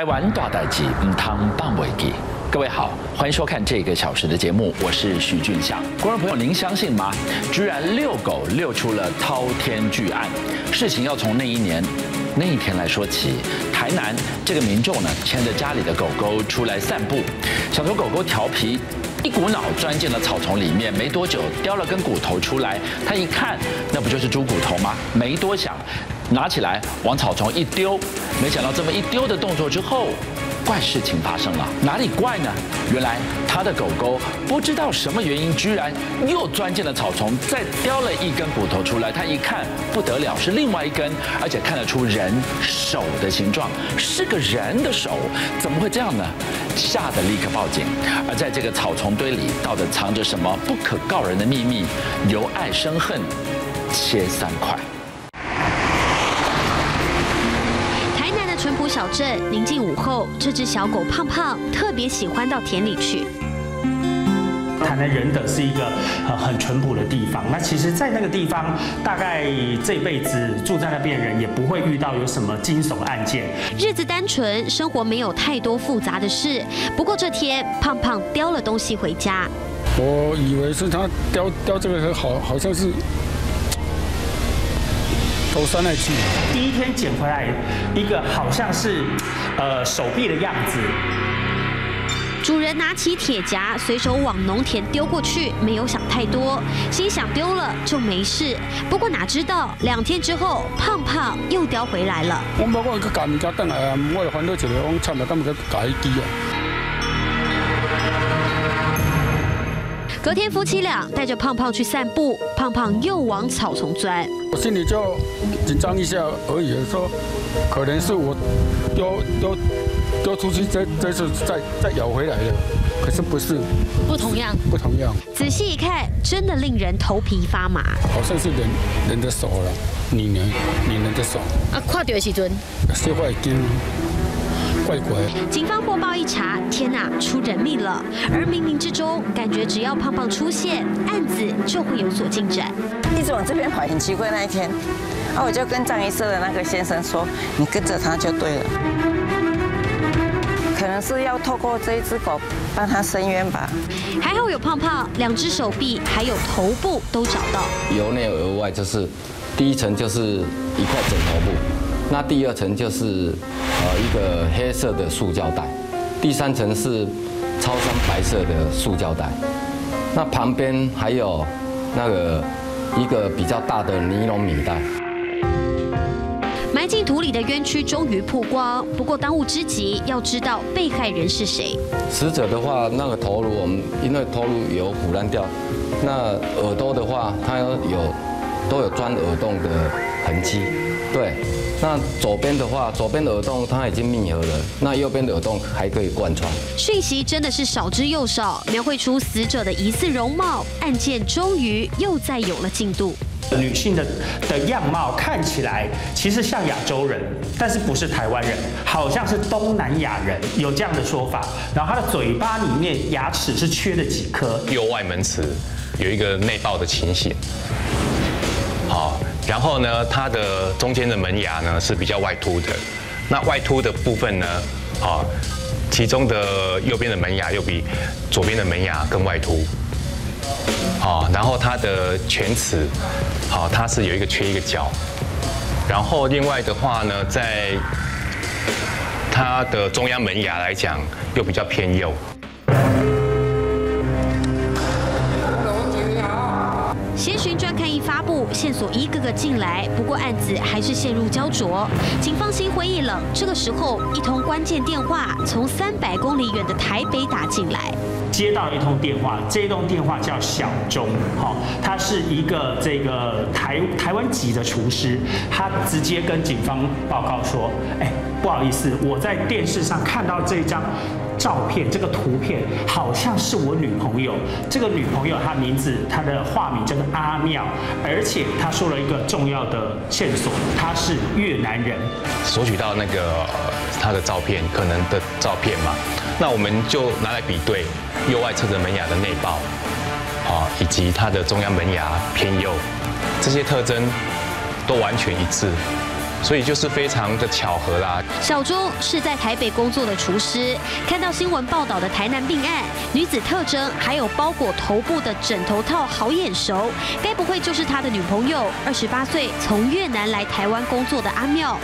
台湾大代机，唔汤棒尾记。各位好，欢迎收看这个小时的节目，我是徐俊祥。观众朋友，您相信吗？居然遛狗遛出了滔天巨案。事情要从那一年那一天来说起。台南这个民众呢，牵着家里的狗狗出来散步，想说狗狗调皮，一股脑钻进了草丛里面，没多久叼了根骨头出来，他一看，那不就是猪骨头吗？没多想，拿起来往草丛一丢，没想到这么一丢的动作之后。怪事情发生了，哪里怪呢？原来他的狗狗不知道什么原因，居然又钻进了草丛，再叼了一根骨头出来。他一看不得了，是另外一根，而且看得出人手的形状，是个人的手，怎么会这样呢？吓得立刻报警。而在这个草丛堆里，到底藏着什么不可告人的秘密？由爱生恨，切三块。小镇临近午后，这只小狗胖胖特别喜欢到田里去。台南仁德是一个呃很淳朴的地方，那其实，在那个地方，大概这辈子住在那边人也不会遇到有什么惊悚案件，日子单纯，生活没有太多复杂的事。不过这天，胖胖叼了东西回家，我以为是他叼叼这个好，好像是。头酸了去。第一天捡回来一个好像是呃手臂的样子。主人拿起铁夹，随手往农田丢过去，没有想太多，心想丢了就没事。不过哪知道两天之后，胖胖又叼回来了。我冇讲去夹物件等来啊，我就翻到一个，我差唔多咁个夹一支啊。隔天，夫妻俩带着胖胖去散步，胖胖又往草丛钻。我心里就紧张一下而已，说可能是我丢丢丢出去，这这次再再咬回来的，可是不是，不同样，不同样。仔细一看，真的令人头皮发麻，好像是人人的手了，女人女人的手。啊，看到的时阵，小警方获报一查，天哪，出人命了！而冥冥之中，感觉只要胖胖出现，案子就会有所进展。一直往这边跑，很奇怪。那一天，啊，我就跟藏医社的那个先生说：“你跟着他就对了。”可能是要透过这一只狗帮他伸冤吧。还好有胖胖，两只手臂还有头部都找到。由内而外就是第一层就是一块枕头布。那第二层就是呃一个黑色的塑胶袋，第三层是超商白色的塑胶袋，那旁边还有那个一个比较大的尼龙米袋。埋进土里的冤屈终于曝光，不过当务之急要知道被害人是谁。死者的话，那个头颅我们因为头颅有腐烂掉，那耳朵的话，它有都有钻耳洞的痕迹，对。那左边的话，左边的耳洞它已经密合了，那右边的耳洞还可以贯穿。讯息真的是少之又少，描绘出死者的疑似容貌，案件终于又再有了进度。女性的的样貌看起来其实像亚洲人，但是不是台湾人，好像是东南亚人，有这样的说法。然后她的嘴巴里面牙齿是缺了几颗，右外门齿有一个内爆的情形。好。然后呢，它的中间的门牙呢是比较外凸的，那外凸的部分呢，啊，其中的右边的门牙又比左边的门牙更外凸，啊，然后它的犬齿，好，它是有一个缺一个角，然后另外的话呢，在它的中央门牙来讲又比较偏右。线索一个个进来，不过案子还是陷入焦灼。警方心灰意冷，这个时候一通关键电话从三百公里远的台北打进来，接到一通电话，这一通电话叫小钟，好，他是一个这个台台湾籍的厨师，他直接跟警方报告说，哎，不好意思，我在电视上看到这张。照片这个图片好像是我女朋友，这个女朋友她名字她的化名叫做阿妙，而且她说了一个重要的线索，她是越南人。索取到那个她的照片，可能的照片嘛，那我们就拿来比对右外侧的门牙的内爆，啊，以及它的中央门牙偏右，这些特征都完全一致。所以就是非常的巧合啦。小钟是在台北工作的厨师，看到新闻报道的台南病案，女子特征还有包裹头部的枕头套好眼熟，该不会就是他的女朋友，二十八岁从越南来台湾工作的阿妙？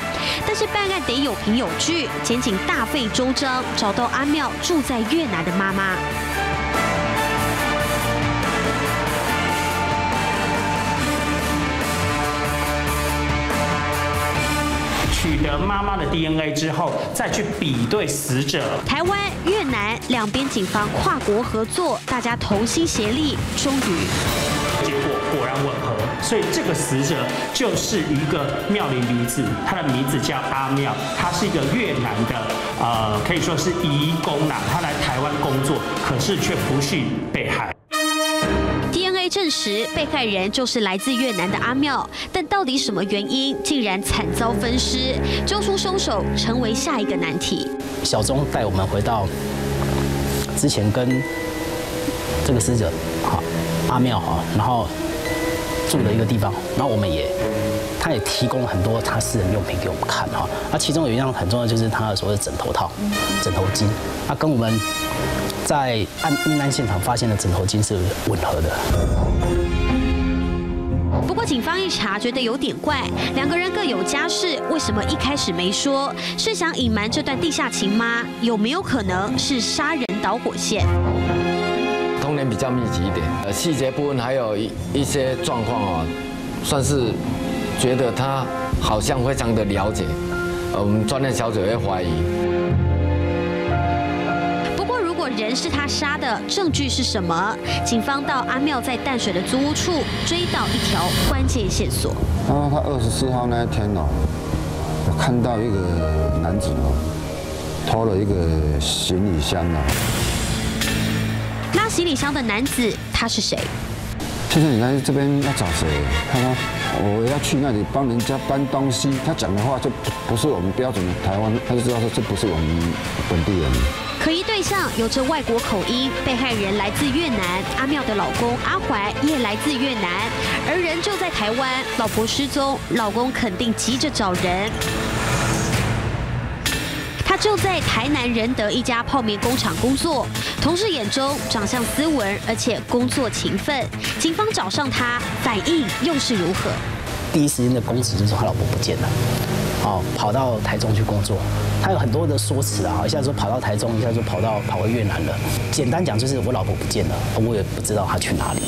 但是办案得有凭有据，检警大费周章找到阿妙住在越南的妈妈。妈妈的 DNA 之后，再去比对死者。台湾、越南两边警方跨国合作，大家同心协力，终于结果果然吻合，所以这个死者就是一个妙龄女子，她的名字叫阿妙，她是一个越南的，呃，可以说是移工啦，她来台湾工作，可是却不幸被害。被证实被害人就是来自越南的阿妙，但到底什么原因竟然惨遭分尸，揪出凶手成为下一个难题。小钟带我们回到之前跟这个死者哈阿妙哈，然后住的一个地方，然后我们也他也提供了很多他私人用品给我们看哈，那其中有一样很重要就是他的所谓的枕头套、枕头巾，那跟我们在案命案现场发现的枕头巾是吻合的。不过警方一查，觉得有点怪，两个人各有家室，为什么一开始没说？是想隐瞒这段地下情吗？有没有可能是杀人导火线？通年比较密集一点，呃，细节部分还有一一些状况哦，算是觉得他好像非常的了解，呃，我们专业小组会怀疑。不过，如果人是他杀的，证据是什么？警方到阿妙在淡水的租屋处追到一条关键线索。然后他二十四号那一天哦，我看到一个男子哦，拖了一个行李箱啊。拉行李箱的男子，他是谁？先生，你来这边要找谁？他说我要去那里帮人家搬东西。他讲的话就不是我们标准的台湾，他就知道说这不是我们本地人。可疑对象有着外国口音，被害人来自越南，阿妙的老公阿怀也来自越南，而人就在台湾，老婆失踪，老公肯定急着找人。就在台南仁德一家泡面工厂工作，同事眼中长相斯文，而且工作勤奋。警方找上他，反应又是如何？第一时间的公职就是他老婆不见了，哦，跑到台中去工作。他有很多的说辞啊，一下说跑到台中，一下就跑到跑回越南了。简单讲就是我老婆不见了，我也不知道她去哪里。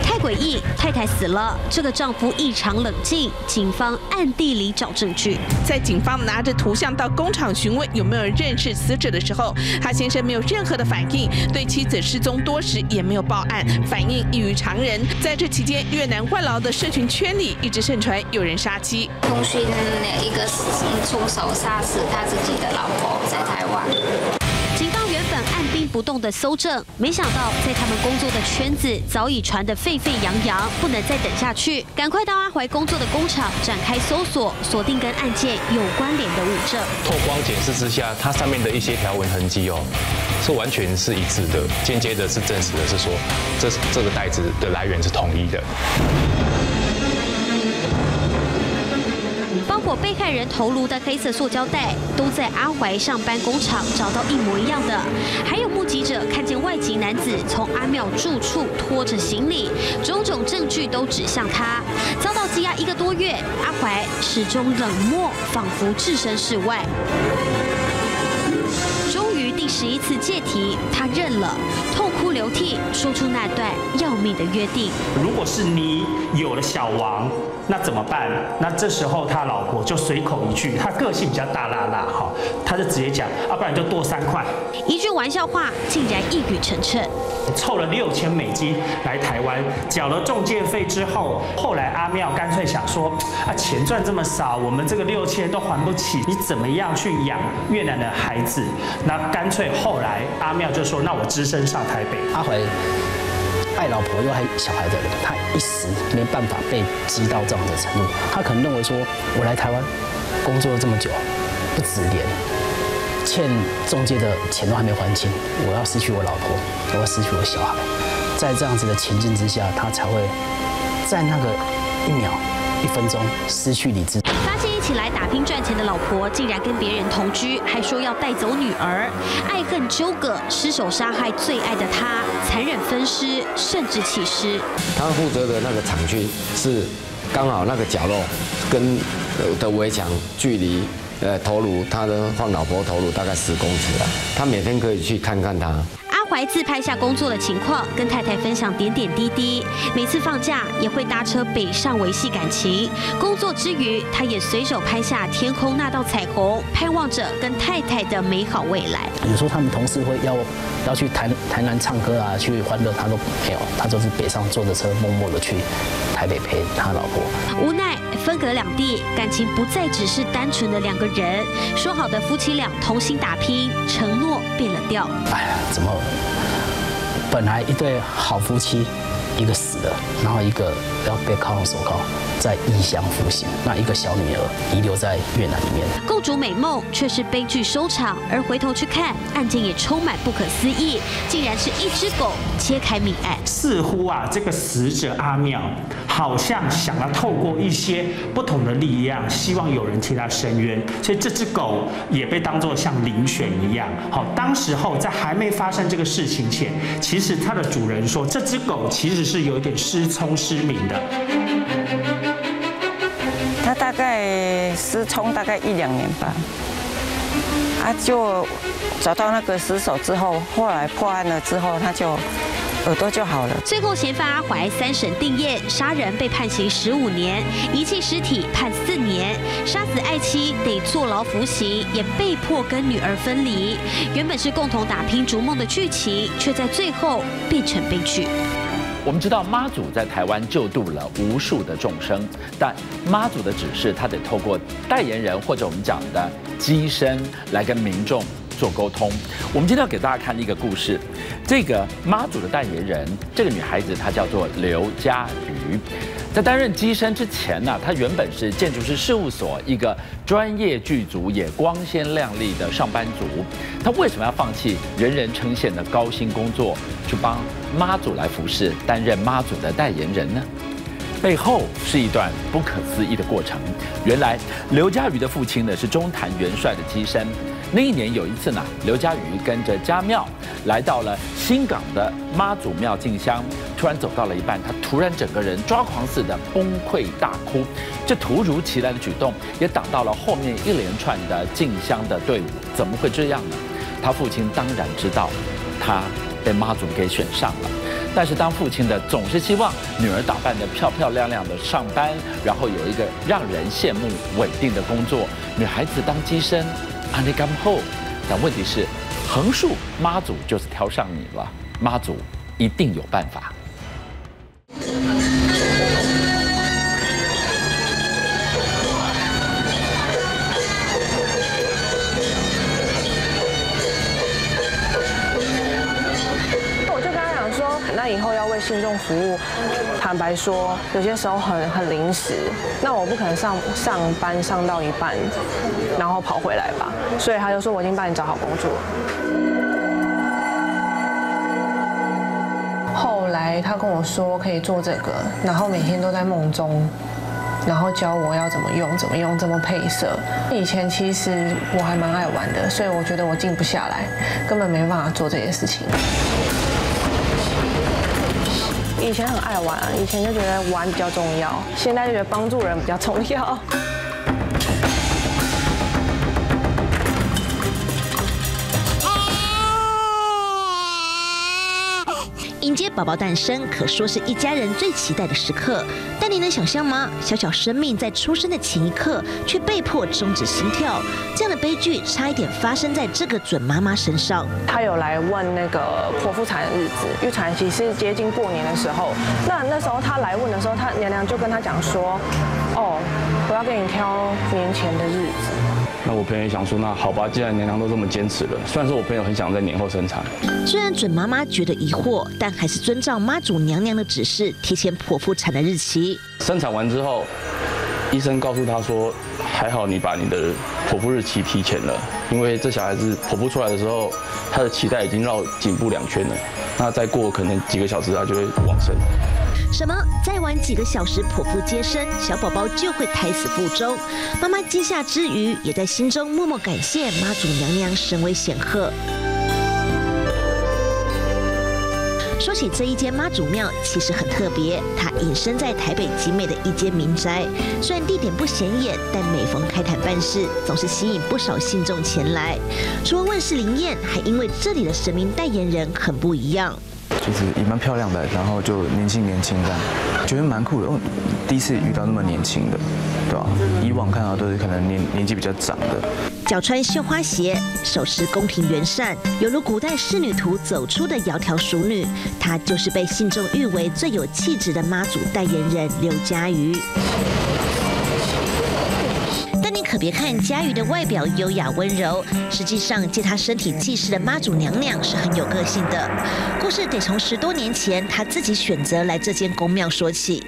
太诡异，太太死了，这个丈夫异常冷静，警方暗地里找证据。在警方拿着图像到工厂询问有没有人认识死者的时候，他先生没有任何的反应，对妻子失踪多时也没有报案，反应异于常人。在这期间，越南外劳的社群圈里一直盛传有人杀妻。通讯一个出手杀死他自己的老婆，在台湾。警方原本按兵不动的搜证，没想到在他们工作的圈子早已传得沸沸扬扬，不能再等下去，赶快到阿怀工作的工厂展开搜索，锁定跟案件有关联的物证。透光检视之下，它上面的一些条纹痕迹哦，是完全是一致的，间接的是证实的是说，这这个袋子的来源是统一的。被害人头颅的黑色塑胶袋，都在阿怀上班工厂找到一模一样的。还有目击者看见外籍男子从阿妙住处拖着行李，种种证据都指向他。遭到羁押一个多月，阿怀始终冷漠，仿佛置身事外。终于第十一次借题，他认了，痛哭流涕，说出那段要命的约定。如果是你有了小王，那怎么办？那这时候他老婆就随口一句，他个性比较大辣辣哈，他就直接讲，要、啊、不然就多三块。一句玩笑话竟然一语成谶。凑了六千美金来台湾，缴了中介费之后，后来阿妙干脆想说，啊，钱赚这么少，我们这个六千都还不起，你怎么样去养越南的孩子？那干脆后来阿妙就说，那我只身上台北。阿怀爱老婆又爱小孩的人，他一时没办法被激到这样的程度，他可能认为说，我来台湾工作了这么久，不止连欠中介的钱都还没还清，我要失去我老婆，我要失去我小孩，在这样子的情境之下，他才会在那个一秒一分钟失去理智。发现一起来打拼赚钱的老婆竟然跟别人同居，还说要带走女儿，爱恨纠葛，失手杀害最爱的他，残忍分尸，甚至弃尸。他负责的那个厂区是刚好那个角落跟的围墙距离呃头颅，他的放老婆头颅大概十公尺啊，他每天可以去看看他。怀自拍下工作的情况，跟太太分享点点滴滴。每次放假也会搭车北上维系感情。工作之余，他也随手拍下天空那道彩虹，盼望着跟太太的美好未来。有时候他们同事会要要去台台南唱歌啊，去欢乐，他都没有，他就是北上坐着车，默默的去台北陪他老婆。无奈分隔两地，感情不再只是单纯的两个人。说好的夫妻俩同心打拼，承诺变了调。哎呀，怎么？本来一对好夫妻，一个死了，然后一个要被铐上手铐。在异乡服刑，那一个小女儿遗留在越南里面。构筑美梦却是悲剧收场，而回头去看，案件也充满不可思议，竟然是一只狗揭开命案。似乎啊，这个死者阿妙好像想要透过一些不同的力量，希望有人替他伸冤，所以这只狗也被当作像遴选一样。好，当时候在还没发生这个事情前，其实它的主人说，这只狗其实是有一点失聪失明的。大概失聪大概一两年吧，啊，就找到那个尸首之后，后来破案了之后，他就耳朵就好了。最后，嫌犯阿怀三审定验，杀人被判刑十五年，遗弃尸体判四年，杀死爱妻得坐牢服刑，也被迫跟女儿分离。原本是共同打拼逐梦的剧情，却在最后变成悲剧。我们知道妈祖在台湾救度了无数的众生，但妈祖的指示，他得透过代言人或者我们讲的机身来跟民众做沟通。我们今天要给大家看一个故事，这个妈祖的代言人，这个女孩子她叫做刘佳瑜。在担任机身之前呢，她原本是建筑师事务所一个专业剧组，也光鲜亮丽的上班族。她为什么要放弃人人称羡的高薪工作，去帮妈祖来服侍，担任妈祖的代言人呢？背后是一段不可思议的过程。原来刘佳瑜的父亲呢是中坛元帅的机身。那一年有一次呢，刘佳瑜跟着家庙来到了新港的妈祖庙进香，突然走到了一半，他突然整个人抓狂似的崩溃大哭。这突如其来的举动也挡到了后面一连串的进香的队伍。怎么会这样呢？他父亲当然知道，他被妈祖给选上了。但是当父亲的总是希望女儿打扮得漂漂亮亮的上班，然后有一个让人羡慕稳定的工作。女孩子当机身。阿尼甘后，但问题是，横竖妈祖就是挑上你了，妈祖一定有办法。信众服务，坦白说，有些时候很很临时，那我不可能上上班上到一半，然后跑回来吧。所以他就说我已经帮你找好工作。后来他跟我说可以做这个，然后每天都在梦中，然后教我要怎么用，怎么用，怎么配色。以前其实我还蛮爱玩的，所以我觉得我静不下来，根本没办法做这些事情。以前很爱玩，以前就觉得玩比较重要，现在就觉得帮助人比较重要。迎接宝宝诞生，可说是一家人最期待的时刻。但你能想象吗？小小生命在出生的前一刻，却被迫终止心跳，这样的悲剧差一点发生在这个准妈妈身上。她有来问那个剖腹产的日子，预产期是接近过年的时候。那那时候她来问的时候，她娘娘就跟他讲说：“哦，我要给你挑年前的日子。”那我朋友也想说，那好吧，既然娘娘都这么坚持了，虽然说我朋友很想在年后生产，虽然准妈妈觉得疑惑，但还是遵照妈祖娘娘的指示，提前剖腹产的日期。生产完之后，医生告诉她说，还好你把你的剖腹日期提前了，因为这小孩子剖腹出来的时候，他的脐带已经绕颈部两圈了，那再过可能几个小时他就会往生。什么？再晚几个小时剖腹接生，小宝宝就会胎死腹中？妈妈惊吓之余，也在心中默默感谢妈祖娘娘神威显赫。说起这一间妈祖庙，其实很特别。它隐身在台北集美的一间民宅，虽然地点不显眼，但每逢开坛办事，总是吸引不少信众前来。除了问世灵验，还因为这里的神明代言人很不一样。就是也蛮漂亮的，然后就年轻年轻的，觉得蛮酷的。哦，第一次遇到那么年轻的，对吧？以往看到都是可能年年纪比较长的。脚穿绣花鞋，手持宫廷圆扇，犹如古代仕女图走出的窈窕淑女。她就是被信众誉为最有气质的妈祖代言人刘佳瑜。别看佳瑜的外表优雅温柔，实际上借她身体祭祀的妈祖娘娘是很有个性的。故事得从十多年前她自己选择来这间宫庙说起。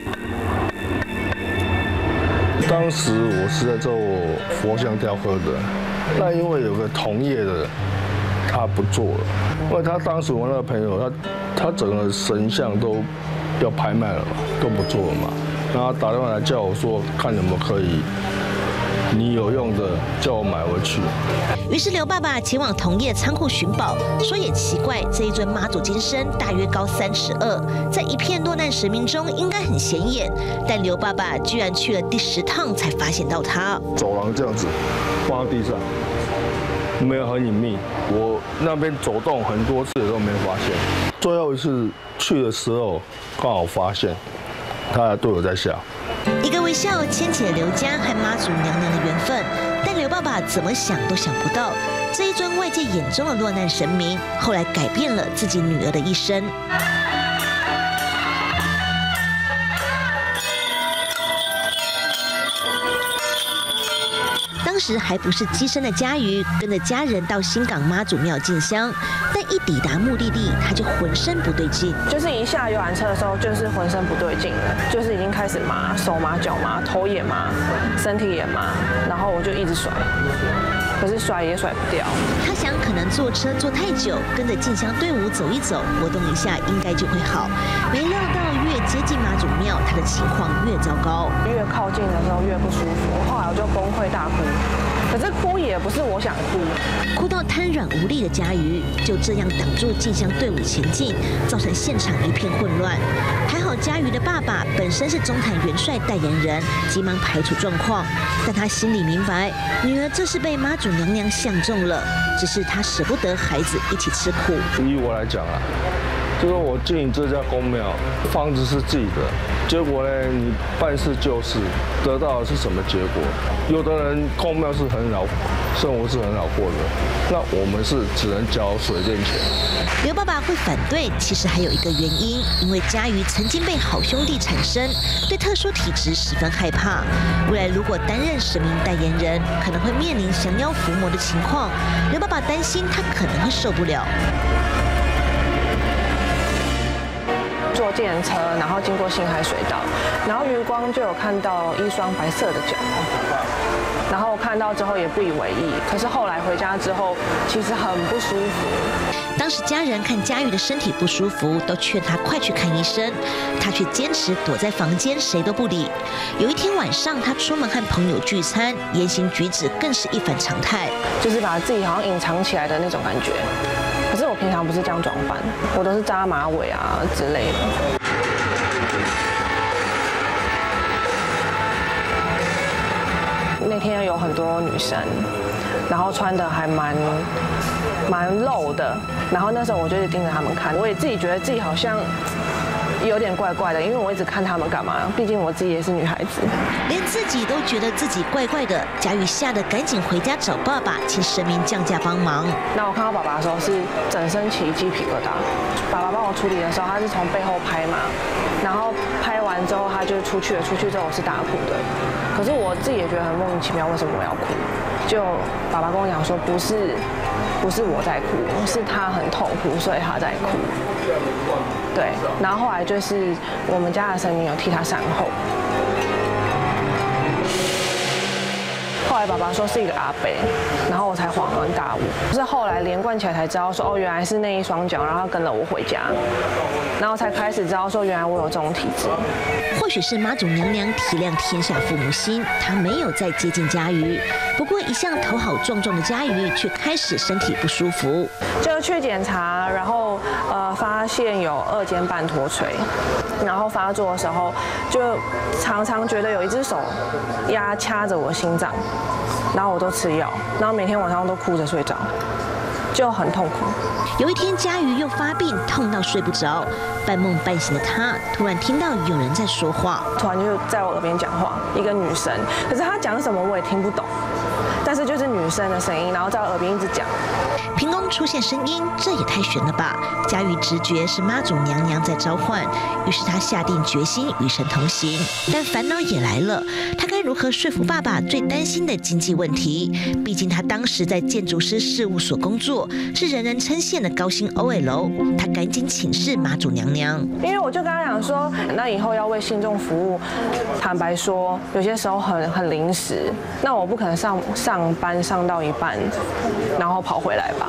当时我是在做佛像雕刻的，那因为有个同业的他不做了，因为他当时我那个朋友他他整个神像都要拍卖了嘛，都不做了嘛，然后打电话来叫我说看有没有可以。你有用的，叫我买回去。于是刘爸爸前往同业仓库寻宝，说也奇怪，这一尊妈祖金身大约高三尺二，在一片落难神明中应该很显眼，但刘爸爸居然去了第十趟才发现到它。走廊这样子，放在地上，没有很隐秘。我那边走动很多次都没发现，最后一次去的时候刚好发现，他还对我在笑。一个微笑牵起了刘家和妈祖娘娘的缘分，但刘爸爸怎么想都想不到，这一尊外界眼中的落难神明，后来改变了自己女儿的一生。时还不是机身的佳瑜，跟着家人到新港妈祖庙进香。但一抵达目的地，他就浑身不对劲，就是一下游览车的时候，就是浑身不对劲了，就是已经开始麻，手麻、脚麻、头也麻，身体也麻，然后我就一直甩，可是甩也甩不掉。他想，可能坐车坐太久，跟着进香队伍走一走，活动一下，应该就会好。没料到越接近妈祖庙，他的情况越糟糕，越靠近的时候越不舒服，后来我就崩溃大哭。可是哭也不是我想哭，哭到瘫软无力的佳瑜就这样挡住进香队伍前进，造成现场一片混乱。还好佳瑜的爸爸本身是中坛元帅代言人，急忙排除状况。但他心里明白，女儿这是被妈祖娘娘相中了，只是他舍不得孩子一起吃苦。以我来讲啊。就是我进这家公庙，房子是自己的，结果呢，你办事就是，得到的是什么结果？有的人公庙是很好，生活是很好过的，那我们是只能交水电钱。刘爸爸会反对，其实还有一个原因，因为佳瑜曾经被好兄弟产生，对特殊体质十分害怕，未来如果担任神明代言人，可能会面临降妖伏魔的情况。刘爸爸担心他可能会受不了。坐电车，然后经过新海水道，然后余光就有看到一双白色的脚，然后看到之后也不以为意，可是后来回家之后，其实很不舒服。当时家人看佳玉的身体不舒服，都劝她快去看医生，她却坚持躲在房间，谁都不理。有一天晚上，她出门和朋友聚餐，言行举止更是一反常态，就是把自己好像隐藏起来的那种感觉。我平常不是这样装扮，我都是扎马尾啊之类的。那天有很多女生，然后穿的还蛮蛮露的，然后那时候我就盯着他们看，我也自己觉得自己好像。有点怪怪的，因为我一直看他们干嘛？毕竟我自己也是女孩子，连自己都觉得自己怪怪的。贾雨吓得赶紧回家找爸爸，请神明降价帮忙。那我看到爸爸的时候是整身起鸡皮疙瘩。爸爸帮我处理的时候，他是从背后拍嘛，然后拍完之后他就出去了。出去之后我是大哭的，可是我自己也觉得很莫名其妙，为什么我要哭？就爸爸跟我讲说，不是。不是我在哭，是他很痛苦，所以他在哭。对，然后后来就是我们家的神女有替他善后。后来爸爸说是一个阿伯，然后我才恍然大悟。是后来连贯起来才知道说，哦，原来是那一双脚，然后跟了我回家，然后才开始知道说，原来我有这种体质。或许是妈祖娘娘体谅天下父母心，她没有再接近佳瑜。不过一向头好壮壮的佳瑜却开始身体不舒服，就去检查，然后呃发现有二尖瓣脱垂，然后发作的时候就常常觉得有一只手压掐着我心脏，然后我都吃药，然后每天晚上都哭着睡着，就很痛苦。有一天，佳瑜又发病，痛到睡不着。半梦半醒的她，突然听到有人在说话，突然就在我耳边讲话，一个女生。可是她讲什么我也听不懂，但是就是女生的声音，然后在我耳边一直讲。凭空出现声音，这也太悬了吧！佳玉直觉是妈祖娘娘在召唤，于是她下定决心与神同行。但烦恼也来了，她该如何说服爸爸最担心的经济问题？毕竟她当时在建筑师事务所工作，是人人称羡的高薪 OL。她赶紧请示妈祖娘娘，因为我就跟她讲说，那以后要为信众服务，坦白说，有些时候很很临时，那我不可能上上班上到一半，然后跑回来吧。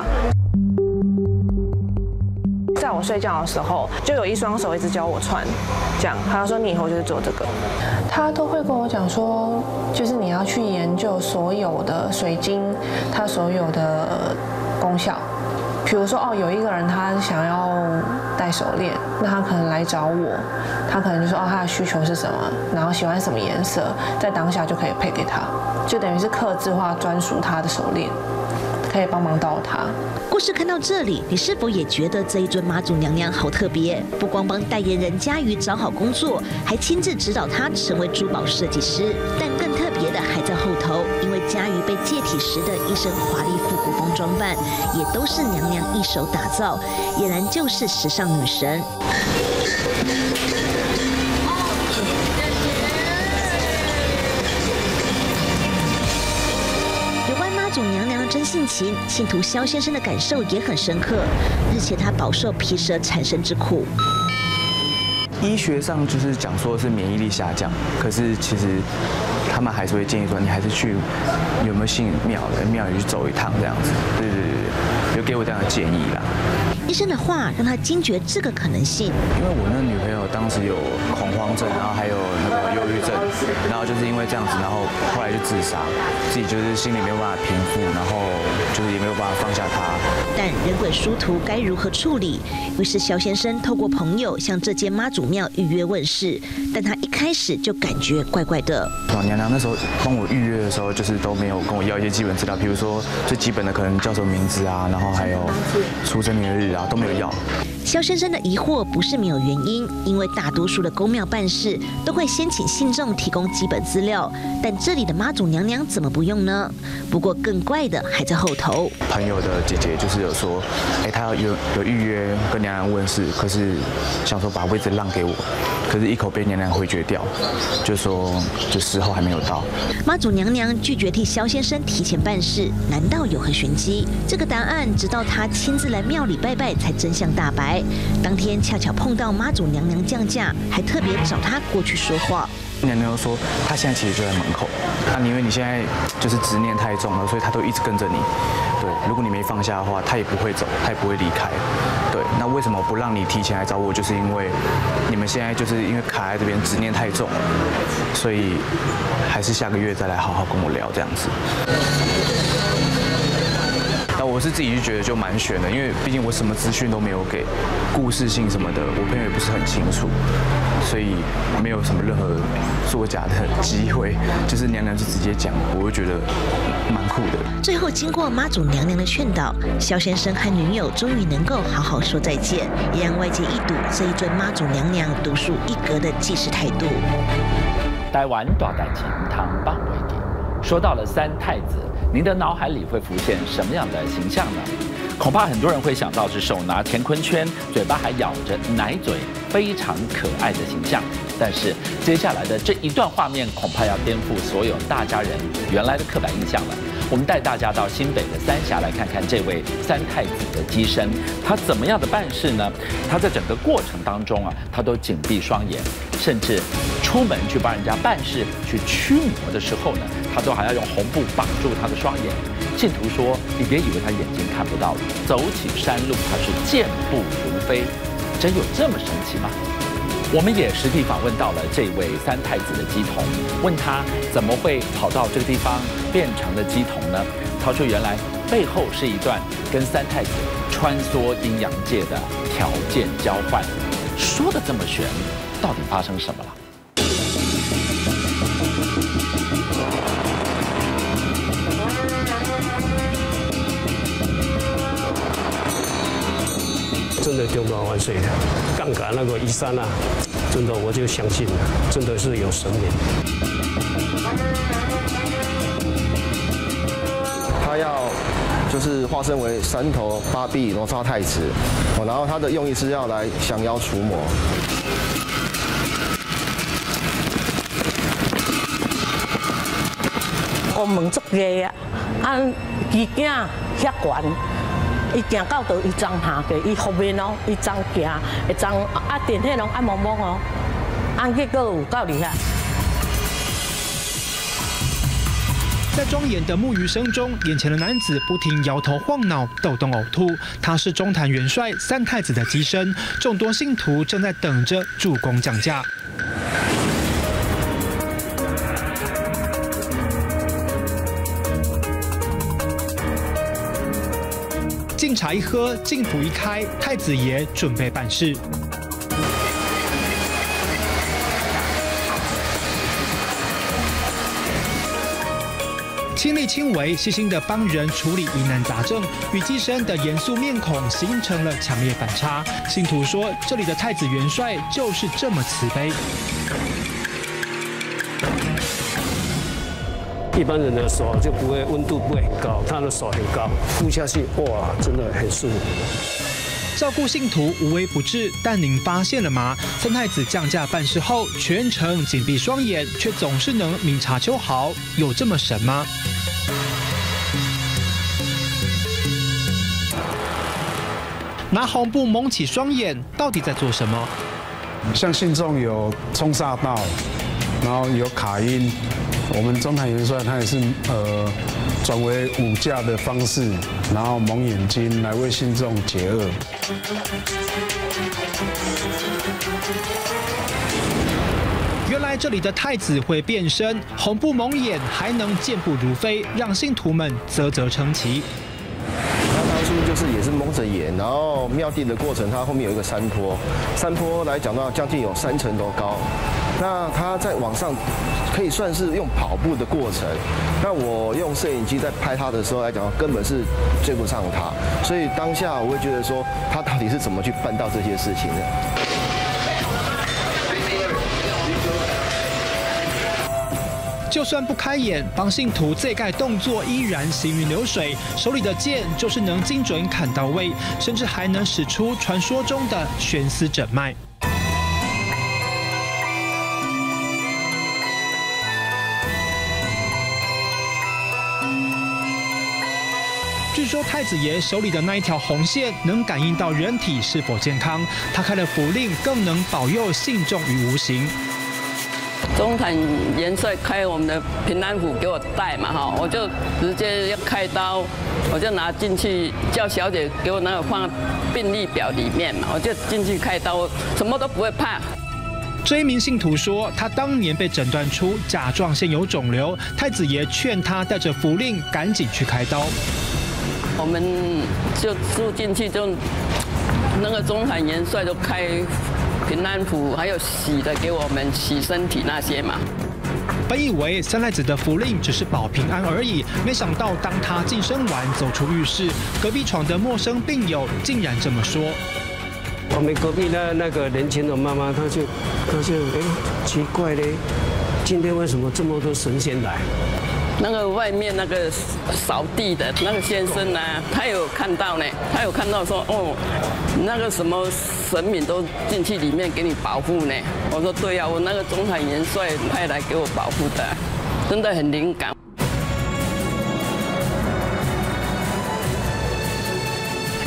在我睡觉的时候，就有一双手一直教我穿，这样，他说你以后就是做这个，他都会跟我讲说，就是你要去研究所有的水晶，它所有的功效。比如说哦，有一个人他想要戴手链，那他可能来找我，他可能就说哦，他的需求是什么，然后喜欢什么颜色，在当下就可以配给他，就等于是刻字化专属他的手链，可以帮忙到他。故事看到这里，你是否也觉得这一尊妈祖娘娘好特别？不光帮代言人佳瑜找好工作，还亲自指导她成为珠宝设计师。但更特别的还在后头，因为佳瑜被借体时的一身华丽复古风装扮，也都是娘娘一手打造，俨然就是时尚女神。性情，信徒肖先生的感受也很深刻。日前他饱受皮蛇缠身之苦，医学上就是讲说是免疫力下降，可是其实他们还是会建议说，你还是去有没有信庙的庙里去走一趟这样子。对对对，有给我这样的建议啦。医生的话让他惊觉这个可能性，因为我那女朋友当时有恐慌症，然后还有那个忧郁症，然后就是因为这样子，然后后来就自杀，自己就是心里没有办法平复，然后就是也没有办法放下他。但人鬼殊途该如何处理？于是肖先生透过朋友向这间妈祖庙预约问世，但他一开始就感觉怪怪的。老娘娘那时候帮我预约的时候，就是都没有跟我要一些基本资料，比如说最基本的可能叫什么名字啊，然后还有出生年月日啊。都没有要。肖先生的疑惑不是没有原因，因为大多数的公庙办事都会先请信众提供基本资料，但这里的妈祖娘娘怎么不用呢？不过更怪的还在后头。朋友的姐姐就是有说，哎，她有有预约跟娘娘问事，可是想说把位置让给我，可是一口被娘娘回绝掉，就说就时候还没有到。妈祖娘娘拒绝替肖先生提前办事，难道有何玄机？这个答案直到他亲自来庙里拜拜才真相大白。当天恰巧碰到妈祖娘娘降价，还特别找他过去说话。娘娘说，他现在其实就在门口。那因为你现在就是执念太重了，所以他都一直跟着你。对，如果你没放下的话，他也不会走，他也不会离开。对，那为什么不让你提前来找我？就是因为你们现在就是因为卡在这边，执念太重，所以还是下个月再来好好跟我聊这样子。我是自己就觉得就蛮悬的，因为毕竟我什么资讯都没有给，故事性什么的，我朋友也不是很清楚，所以没有什么任何作假的机会。就是娘娘就直接讲，我就觉得蛮酷的。最后经过妈祖娘娘的劝导，肖先生和女友终于能够好好说再见，也让外界一睹这一尊妈祖娘娘独树一格的祭祀态度。台湾大代情堂棒为底，说到了三太子。您的脑海里会浮现什么样的形象呢？恐怕很多人会想到是手拿乾坤圈，嘴巴还咬着奶嘴，非常可爱的形象。但是接下来的这一段画面，恐怕要颠覆所有大家人原来的刻板印象了。我们带大家到新北的三峡来看看这位三太子的机身，他怎么样的办事呢？他在整个过程当中啊，他都紧闭双眼，甚至出门去帮人家办事、去驱魔的时候呢，他都还要用红布绑住他的双眼。信徒说：“你别以为他眼睛看不到了，走起山路他是健步如飞，真有这么神奇吗？”我们也实地访问到了这位三太子的鸡童，问他怎么会跑到这个地方变成了鸡童呢？他说：“原来背后是一段跟三太子穿梭阴阳界的条件交换。”说的这么玄，到底发生什么了？的丢到万岁的，杠杆那个一三啊，真的我就相信了，真的是有神明。他要就是化身为三头八臂罗刹太子，哦，然后他的用意是要来降妖除魔。我门足低啊，啊，伊囝遐悬，伊行到倒伊张下个，伊后面哦，伊张行，会张啊电梯拢暗蒙蒙哦，啊结果有到厉害。在庄严的木鱼声中，眼前的男子不停摇头晃脑、抖动呕吐。他是中坛元帅三太子的机身，众多信徒正在等着助攻降价。敬茶一喝，净府一开，太子爷准备办事。亲力亲为、细心的帮人处理疑难杂症，与机身的严肃面孔形成了强烈反差。信徒说，这里的太子元帅就是这么慈悲。一般人的手就不会温度不会很高，他的手很高，敷下去哇，真的很舒服。照顾信徒无微不至，但您发现了吗？三太子降价办事后，全程紧闭双眼，却总是能明察秋毫，有这么神吗？拿红布蒙起双眼，到底在做什么？像信众有冲煞道，然后有卡音，我们中坛元帅他也是呃转为武架的方式，然后蒙眼睛来为信众解厄。原来这里的太子会变身，红布蒙眼，还能健步如飞，让信徒们啧啧称奇。他当初就是也是蒙着眼，然后庙地的过程，它后面有一个山坡，山坡来讲到将近有三层楼高。那他在网上可以算是用跑步的过程。那我用摄影机在拍他的时候来讲，根本是追不上他。所以当下我会觉得说，他到底是怎么去办到这些事情的？就算不开眼，帮信徒这盖动作依然行云流水。手里的剑就是能精准砍到位，甚至还能使出传说中的悬丝诊脉。据说太子爷手里的那一条红线能感应到人体是否健康，他开了符令更能保佑信众于无形。中坛元帅开我们的平安符给我带嘛哈，我就直接要开刀，我就拿进去叫小姐给我那个放病历表里面嘛，我就进去开刀，什么都不会怕。这一名信徒说，他当年被诊断出甲状腺有肿瘤，太子爷劝他带着符令赶紧去开刀。我们就住进去就那个中海元帅就开。平安符还有洗的给我们洗身体那些嘛。本以为三太子的符令只是保平安而已，没想到当他晋升完走出浴室，隔壁床的陌生病友竟然这么说：我们隔壁那那个年轻的妈妈，她就她就哎奇怪嘞，今天为什么这么多神仙来？那个外面那个扫地的那个先生呢，他有看到呢，他有看到说，哦，那个什么神明都进去里面给你保护呢。我说对呀，我那个中海元帅派来给我保护的，真的很灵感。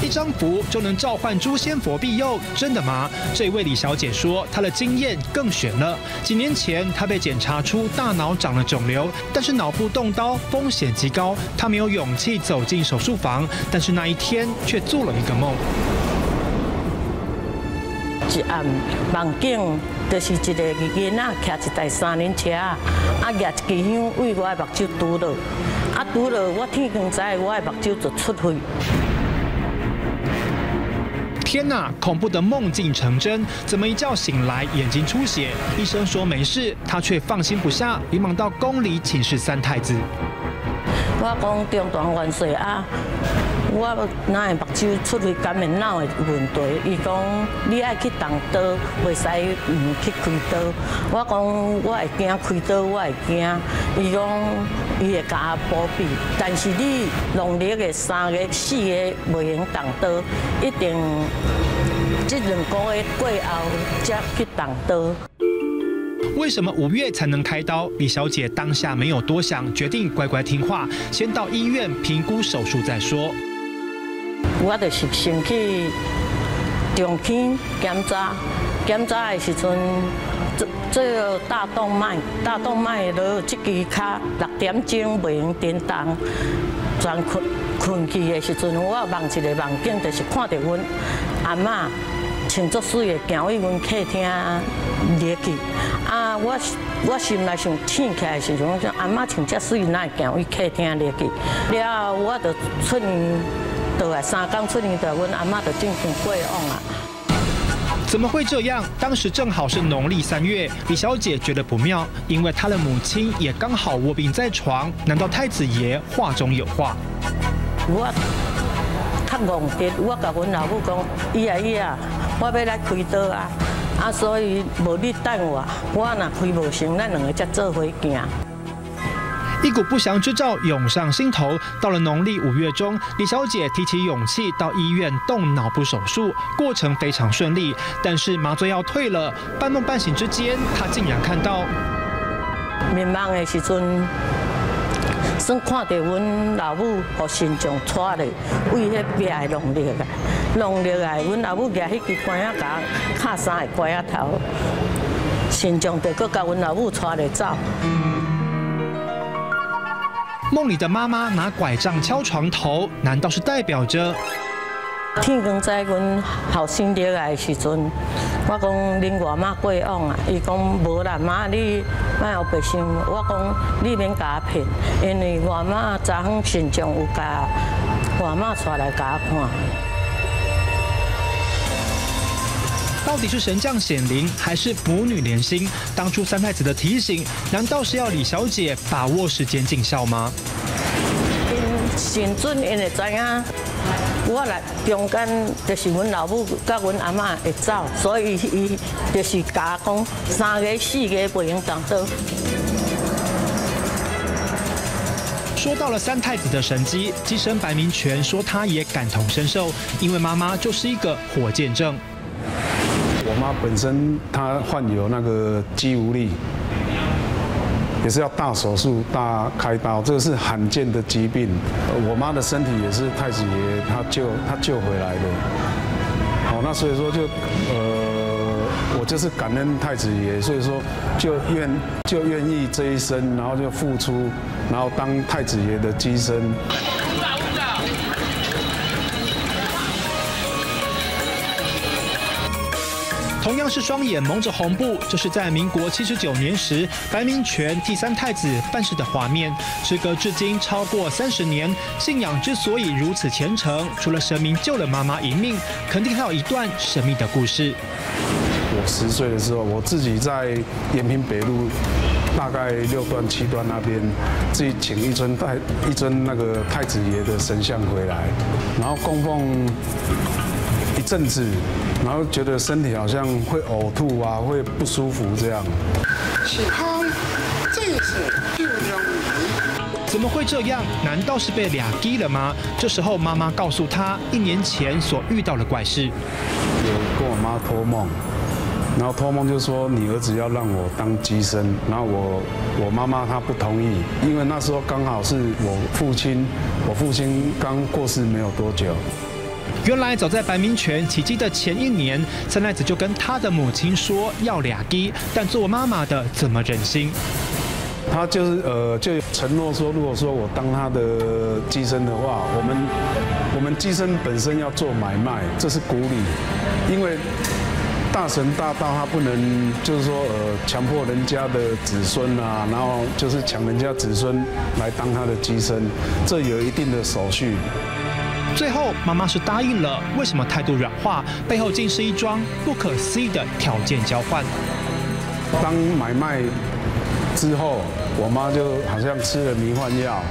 一张符就能召唤诸仙佛庇佑，真的吗？这位李小姐说，她的经验更悬了。几年前，她被检查出大脑长了肿瘤，但是脑部动刀风险极高，她没有勇气走进手术房，但是那一天却做了一个梦。一暗梦境，就是一个囡仔骑一台三轮车，啊，夹一支香为我目睭拄落，啊，拄落我天光知，我目睭就出血。天呐！恐怖的梦境成真，怎么一觉醒来眼睛出血？医生说没事，他却放心不下，连忙到宫里请示三太子。我讲中断万岁啊，我哪会目睭出去感染脑的问题？伊讲你爱去动刀，袂使唔去开刀。我讲我会惊开刀，我会惊。伊讲伊会甲我保庇，但是你农历的三个、四个袂用动刀，一定这两个月过后才去动刀。为什么五月才能开刀？李小姐当下没有多想，决定乖乖听话，先到医院评估手术再说。我就是先去中心检查，检查的时阵，这这大动脉，大动脉落这支脚六点钟袂用点动，全困困去的时阵，我梦一个梦境，就是看到阮阿嬷穿足水的行去阮客厅入去。啊，我我心内想醒起来时阵，我想阿嬷穿遮水，哪会行去客厅入去？了，我就出年三工出年倒，阮阿嬷就正常过往啊。怎么会这样？当时正好是农历三月，李小姐觉得不妙，因为她的母亲也刚好卧病在床。难道太子爷话中有话？我较戆直，我甲阮老母讲，伊啊伊啊，我要来开刀啊！啊，所以无你等我，我若开无成，咱两个才做伙行。一股不祥之兆涌上心头。到了农历五月中，李小姐提起勇气到医院动脑部手术，过程非常顺利。但是麻醉药退了，半梦半醒之间，她竟然看到迷茫的时阵，算看到阮老母互心脏拖咧，为迄壁弄落来，弄落来，阮老母举迄支管仔夹，卡三个管仔头，心脏就搁甲阮老母拖咧走。梦里的妈妈拿拐杖敲床头，难道是代表着？天公在阮后生入来的时阵，我讲恁外妈过往啊，伊讲无啦妈，你莫有白想。我讲你免甲我骗，因为外妈昨昏心脏有甲外妈出来甲我看。到底是神将显灵，还是母女连心？当初三太子的提醒，难道是要李小姐把握时间尽孝吗？因神准因会知影，我来中间就是阮老母甲阮阿嬷会走，所以伊就是甲讲三个四个袂用动刀。说到了三太子的神机，机身白明权说他也感同身受，因为妈妈就是一个火箭症。我妈本身她患有那个肌无力，也是要大手术、大开刀，这个是罕见的疾病。我妈的身体也是太子爷他救他救回来的。好，那所以说就呃，我就是感恩太子爷，所以说就愿就愿意这一生，然后就付出，然后当太子爷的机身。同样是双眼蒙着红布，这是在民国七十九年时白明权替三太子办事的画面。时隔至今超过三十年，信仰之所以如此虔诚，除了神明救了妈妈一命，肯定还有一段神秘的故事。我十岁的时候，我自己在延平北路大概六段七段那边，自己请一尊太一尊那个太子爷的神像回来，然后供奉一阵子，然后觉得身体好像会呕吐啊，会不舒服这样。是空，这是不容易。怎么会这样？难道是被俩低了吗？这时候妈妈告诉他，一年前所遇到的怪事。有跟我妈托梦，然后托梦就说你儿子要让我当机身，然后我我妈妈她不同意，因为那时候刚好是我父亲，我父亲刚过世没有多久。原来早在白明权起机的前一年，三太子就跟他的母亲说要俩鸡，但做妈妈的怎么忍心？他就是呃，就承诺说，如果说我当他的机身的话，我们我们机身本身要做买卖，这是鼓励，因为大神大道他不能就是说呃强迫人家的子孙啊，然后就是抢人家子孙来当他的机身，这有一定的手续。最后妈妈是答应了，为什么态度软化？背后竟是一桩不可思议的条件交换。当买卖。之后，我妈就好像吃了迷幻药，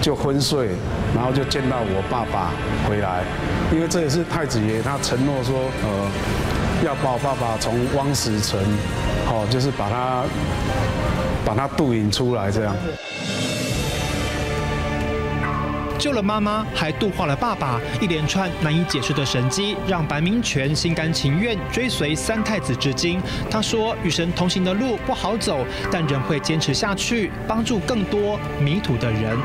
就昏睡，然后就见到我爸爸回来，因为这也是太子爷他承诺说，呃，要把我爸爸从汪石城，哦，就是把他把他渡引出来这样。救了妈妈，还度化了爸爸，一连串难以解释的神迹，让白明权心甘情愿追随三太子至今。他说：“与神同行的路不好走，但仍会坚持下去，帮助更多迷途的人。”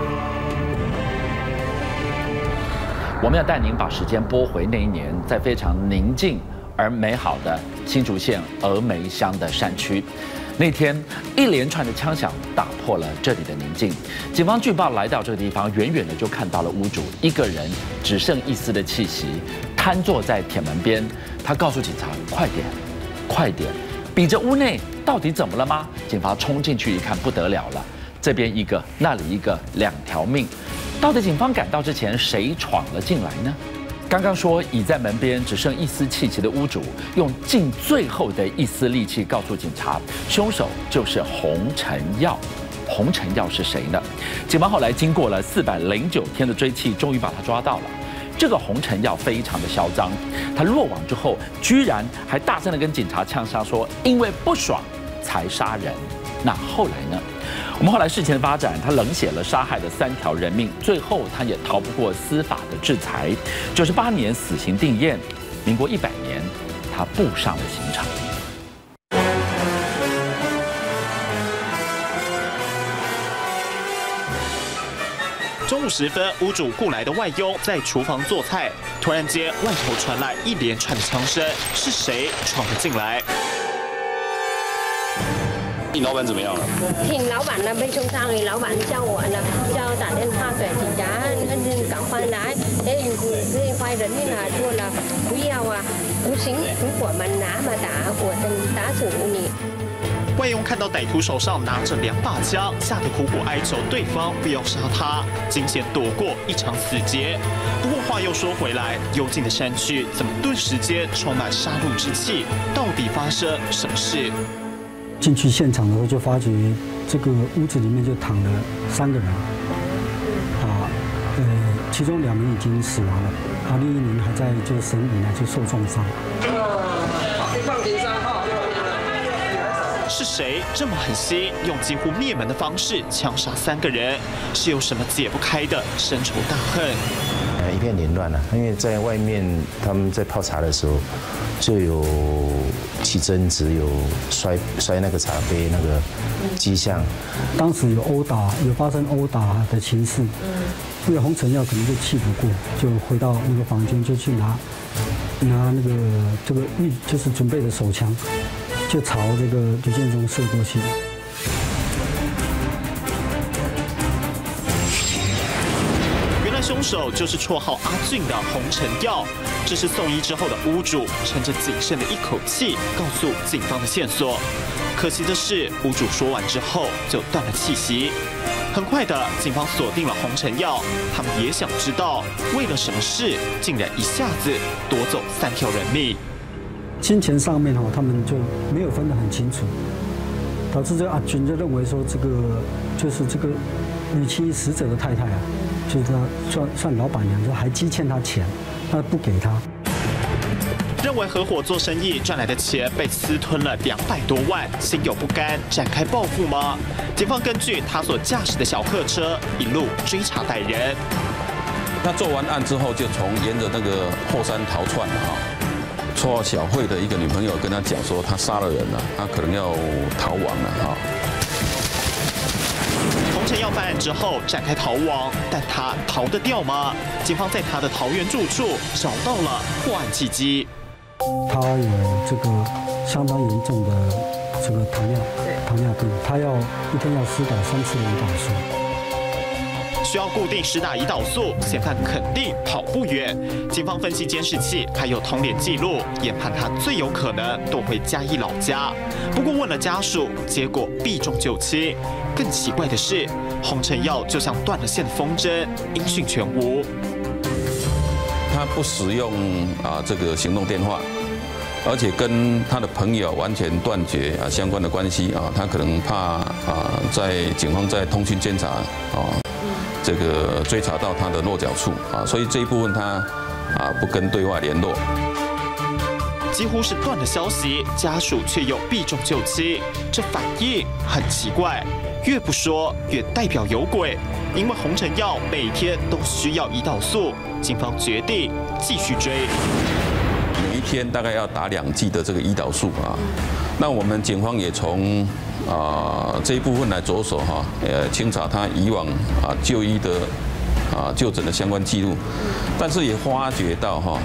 我们要带您把时间拨回那一年，在非常宁静而美好的新竹县峨眉乡的山区。那天，一连串的枪响打破了这里的宁静。警方据报来到这个地方，远远的就看到了屋主一个人，只剩一丝的气息，瘫坐在铁门边。他告诉警察：“快点，快点！”比着屋内到底怎么了吗？警方冲进去一看，不得了了，这边一个，那里一个，两条命。到底警方赶到之前，谁闯了进来呢？刚刚说倚在门边只剩一丝气息的屋主，用尽最后的一丝力气告诉警察，凶手就是洪承耀。洪承耀是谁呢？警方后来经过了四百零九天的追缉，终于把他抓到了。这个洪承耀非常的嚣张，他落网之后，居然还大声的跟警察呛杀说，因为不爽才杀人。那后来呢？我们后来事情的发展，他冷血了杀害的三条人命，最后他也逃不过司法的制裁。九十八年死刑定验，民国一百年，他步上了刑场。中午时分，屋主雇来的外佣在厨房做菜，突然间外头传来一连串的枪声，是谁闯了进来？你老板怎么样了？听老板那边冲上，老板叫我呢，叫打电话给警察，赶快来。哎，这坏人你拿错了，不要啊！不行，如果们拿嘛打，我真打死你。外佣看到歹徒手上拿着两把枪，吓得苦苦哀求对方不要杀他，惊险躲过一场死劫。不过话又说回来，幽静的山区怎么顿时间充满杀戮之气？到底发生什么事？进去现场的时候，就发觉这个屋子里面就躺了三个人，啊，呃，其中两名已经死亡了，啊，另一名还在就身体呢就受重伤。放停三号。是谁这么狠心，用几乎灭门的方式枪杀三个人？是有什么解不开的深仇大恨？呃，一片凌乱了，因为在外面他们在泡茶的时候，就有起争执，有摔摔那个茶杯那个迹象。当时有殴打，有发生殴打的情势。因为洪承耀可能就气不过，就回到那个房间，就去拿拿那个这个预就是准备的手枪。就朝这个吕建中射过去。手就是绰号阿俊的洪承耀。这是送医之后的屋主趁着仅剩的一口气，告诉警方的线索。可惜的是，屋主说完之后就断了气息。很快的，警方锁定了洪承耀。他们也想知道，为了什么事，竟然一下子夺走三条人命。金钱上面哦，他们就没有分得很清楚，导致这阿军就认为说，这个就是这个女妻死者的太太啊，就是他算算老板娘，说还积欠他钱，他不给他。认为合伙做生意赚来的钱被私吞了两百多万，心有不甘，展开报复吗？警方根据他所驾驶的小客车一路追查逮人。他做完案之后，就从沿着那个后山逃窜了哈。绰小慧的一个女朋友跟他讲说，他杀了人了，他可能要逃亡了哈。洪承耀犯案之后展开逃亡，但他逃得掉吗？警方在他的桃园住处找到了破案契机。他有这个相当严重的这个糖尿糖尿病，他要一天要施打三次胰岛素。需要固定施打胰岛素，嫌犯肯定跑不远。警方分析监视器还有通联记录，研判他最有可能躲回嘉义老家。不过问了家属，结果避重就轻。更奇怪的是，洪承耀就像断了线的风筝，音讯全无。他不使用啊这个行动电话，而且跟他的朋友完全断绝啊相关的关系啊，他可能怕啊在警方在通讯监察啊。这个追查到他的落脚处啊，所以这一部分他啊不跟对外联络，几乎是断了消息，家属却又避重就轻，这反应很奇怪，越不说越代表有鬼。因为红尘药每天都需要胰岛素，警方决定继续追，每一天大概要打两剂的这个胰岛素啊，那我们警方也从。啊，这一部分来着手哈，呃，清查他以往啊就医的啊就诊的相关记录，但是也发觉到哈，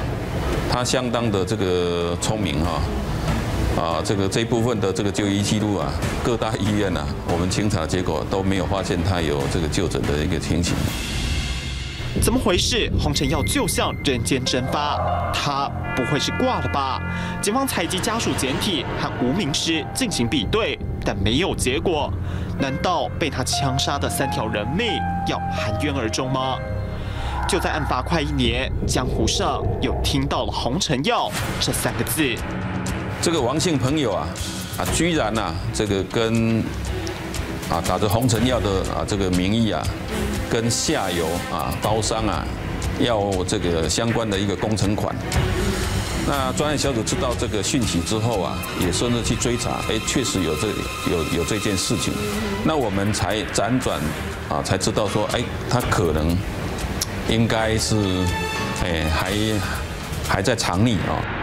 他相当的这个聪明哈，啊，这个这一部分的这个就医记录啊，各大医院呐，我们清查结果都没有发现他有这个就诊的一个情形。怎么回事？洪承耀就像人间蒸发，他不会是挂了吧？警方采集家属简体和无名尸进行比对。但没有结果，难道被他枪杀的三条人命要含冤而终吗？就在案发快一年，江湖上又听到了“红尘药”这三个字。这个王姓朋友啊，啊，居然呐，这个跟啊打着红尘药的啊这个名义啊，跟下游啊刀商啊要这个相关的一个工程款。那专案小组知道这个讯息之后啊，也顺着去追查，哎，确实有这有有这件事情，那我们才辗转啊，才知道说，哎，他可能应该是，哎，还还在厂里啊。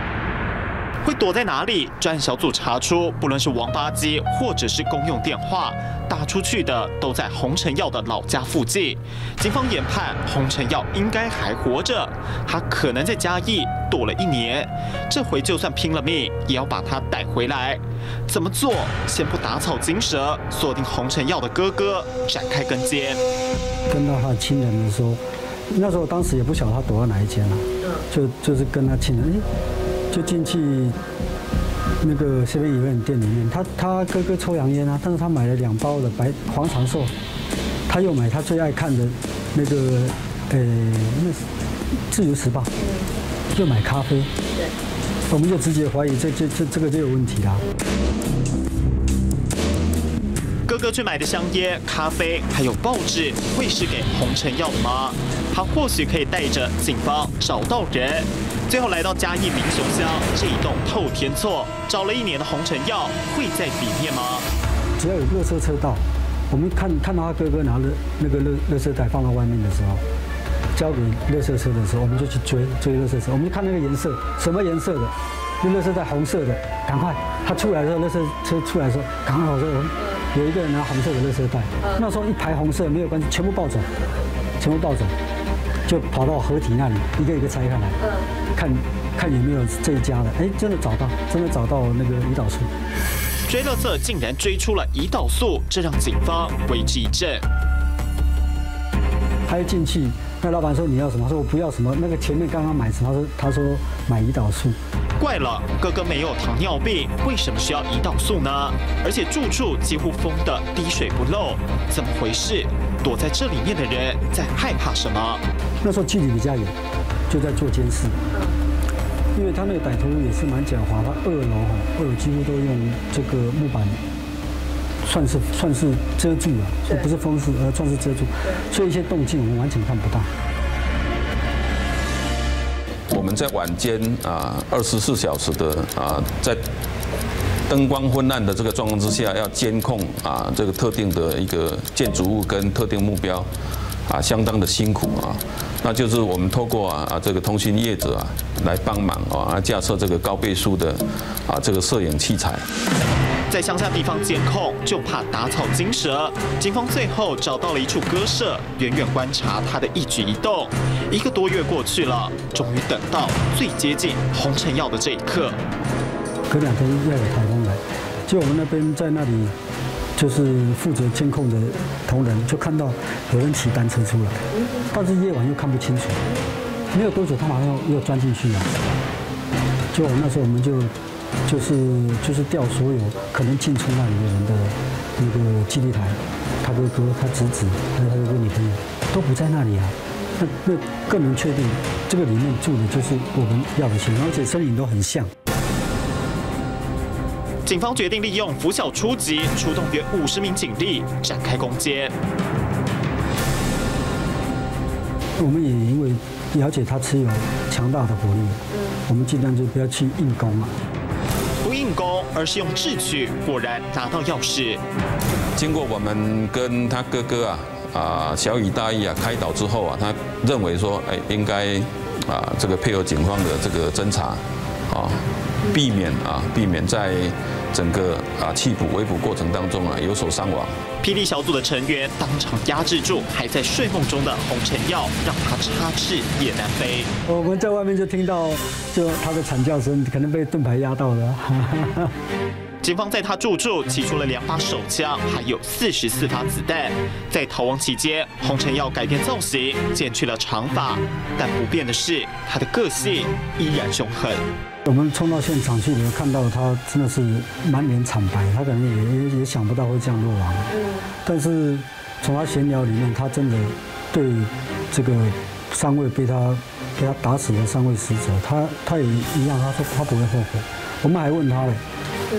会躲在哪里？专案小组查出，不论是王八机或者是公用电话打出去的，都在洪承耀的老家附近。警方研判，洪承耀应该还活着，他可能在嘉义躲了一年，这回就算拼了命，也要把他带回来。怎么做？先不打草惊蛇，锁定洪承耀的哥哥，展开跟监。跟到他亲人的时候，那时候当时也不晓得他躲到哪一间了，就就是跟他亲人。就进去那个西边影院店里面，他他哥哥抽洋烟啊，但是他买了两包的白黄长寿，他又买他最爱看的那个，呃，那自由时报，又买咖啡，我们就直接怀疑这这这这个就有问题啦。哥哥去买的香烟、咖啡还有报纸，会是给洪承耀的吗？他或许可以带着警方找到人。最后来到嘉义民雄乡这一栋透天厝，找了一年的洪承耀会在里面吗？只要有热车车道，我们看看到他哥哥拿着那个热热色袋放到外面的时候，交给热色车的时候，我们就去追追热色车，我们就看那个颜色，什么颜色的？那热色袋红色的，赶快！他出来的时候，热色车出来的时候，赶快我说有一个人拿红色的热色袋，那时候一排红色没有关系，全部抱走，全部抱走。就跑到合体那里，一个一个拆开来，看看有没有这一家的。哎，真的找到，真的找到那个胰岛素。追乐色竟然追出了胰岛素，这让警方为之一振。他一进去，那老板说你要什么？说我不要什么。那个前面刚刚买什么？他说他说买胰岛素。怪了，哥哥没有糖尿病，为什么需要胰岛素呢？而且住处几乎封得滴水不漏，怎么回事？躲在这里面的人在害怕什么？那时候距离比较远，就在做监视。因为他那个歹徒也是蛮狡猾，他二楼哈，二楼几乎都用这个木板，算是算是遮住了，不是封死，而算是遮住，所以一些动静我们完全看不到。我们在晚间啊，二十四小时的啊，在。灯光昏暗的这个状况之下，要监控啊这个特定的一个建筑物跟特定目标，啊相当的辛苦啊。那就是我们透过啊啊这个通讯业者啊来帮忙啊，架设这个高倍数的啊这个摄影器材。在乡下地方监控，就怕打草惊蛇。警方最后找到了一处鸽舍，远远观察他的一举一动。一个多月过去了，终于等到最接近红尘药的这一刻。隔两天要有台风来，就我们那边在那里，就是负责监控的同仁就看到有人骑单车出来，但是夜晚又看不清楚。没有多久，他马上又钻进去了。就那时候我们就就是就是调所有可能进出那里的人的那个基地台，他哥哥、他侄子还有他的女朋友都不在那里啊。那那更能确定这个里面住的就是我们要的钱，而且身影都很像。警方决定利用拂晓初级，出动约五十名警力展开攻坚。我们也因为了解他持有强大的火力，我们尽量就不要去硬攻啊。不硬攻，而是用智取，果然拿到钥匙。经过我们跟他哥哥啊啊小雨大意啊开导之后啊，他认为说，哎，应该啊这个配合警方的这个侦查啊，避免啊避免在整个啊弃捕围捕过程当中啊有所伤亡。霹雳小组的成员当场压制住还在睡梦中的洪承耀，让他插翅也难飞。我们在外面就听到，就他的惨叫声，可能被盾牌压到了。警方在他住处起出了两把手枪，还有四十四发子弹。在逃亡期间，洪承耀改变造型，剪去了长发，但不变的是他的个性依然凶狠。我们冲到现场去，有看到他真的是满脸惨白，他可能也也想不到会这样落网。但是从他闲聊里面，他真的对这个三位被他被他打死的三位死者，他他也一样，他说他不会后悔。我们还问他嘞，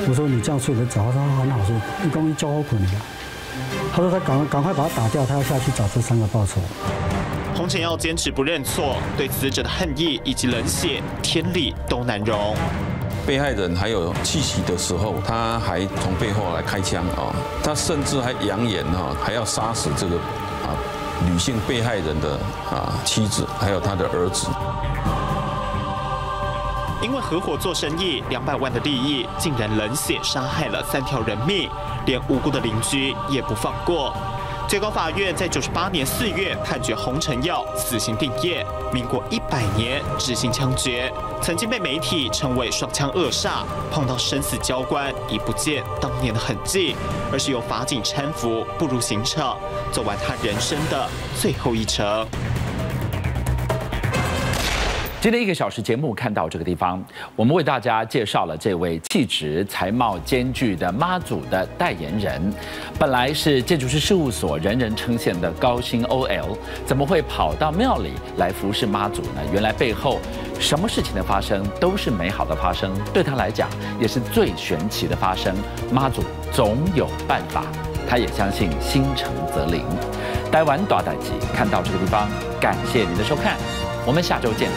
我说你这样睡得着？他说很好睡，一公一交好捆的。他说他赶赶快把他打掉，他要下去找这三个报仇。洪承耀坚持不认错，对死者的恨意以及冷血，天理都难容。被害人还有气息的时候，他还从背后来开枪啊！他甚至还扬言哈，还要杀死这个啊女性被害人的啊妻子，还有他的儿子。因为合伙做生意，两百万的利益，竟然冷血杀害了三条人命，连无辜的邻居也不放过。最高法院在九十八年四月判决洪承耀死刑定谳，民国一百年执行枪决。曾经被媒体称为双枪恶煞，碰到生死交关已不见当年的痕迹，而是由法警搀扶步入刑场，走完他人生的最后一程。今天一个小时节目看到这个地方，我们为大家介绍了这位气质才貌兼具的妈祖的代言人。本来是建筑师事务所人人称羡的高薪 OL，怎么会跑到庙里来服侍妈祖呢？原来背后什么事情的发生都是美好的发生，对他来讲也是最玄奇的发生。妈祖总有办法，他也相信心诚则灵。待完短短集看到这个地方，感谢您的收看，我们下周见。